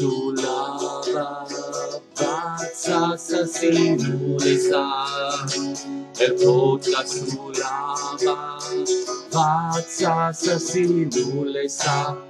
sulava Bața sinule sa Per tot la sulava Bața sinule sa